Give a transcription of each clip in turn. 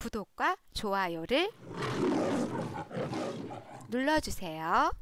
구독과 좋아요를 눌러주세요.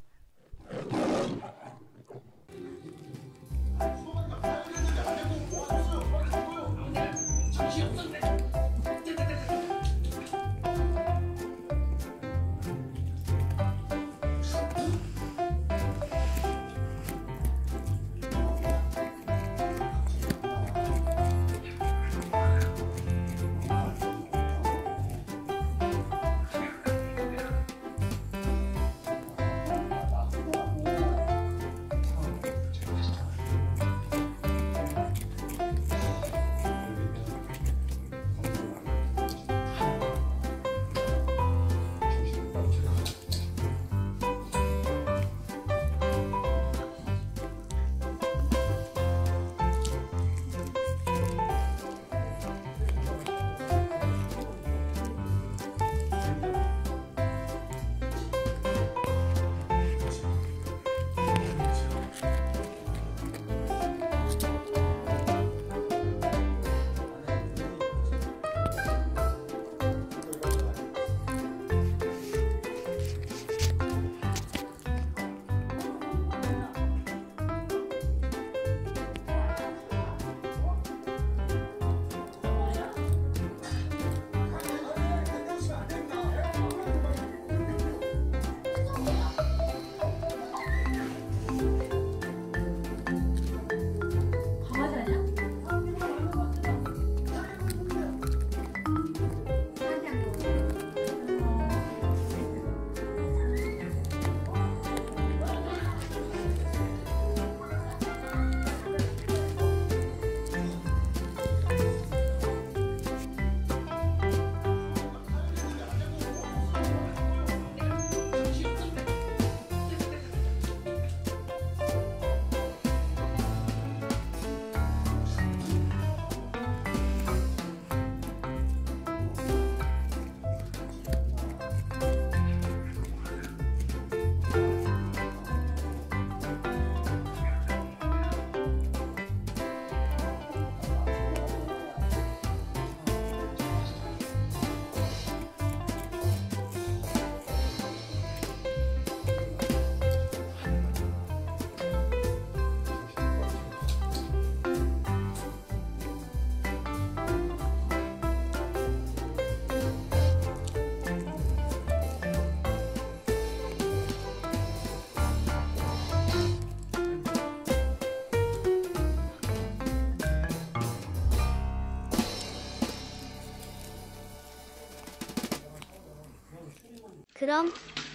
그럼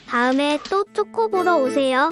다음에 또 초코 보러 오세요.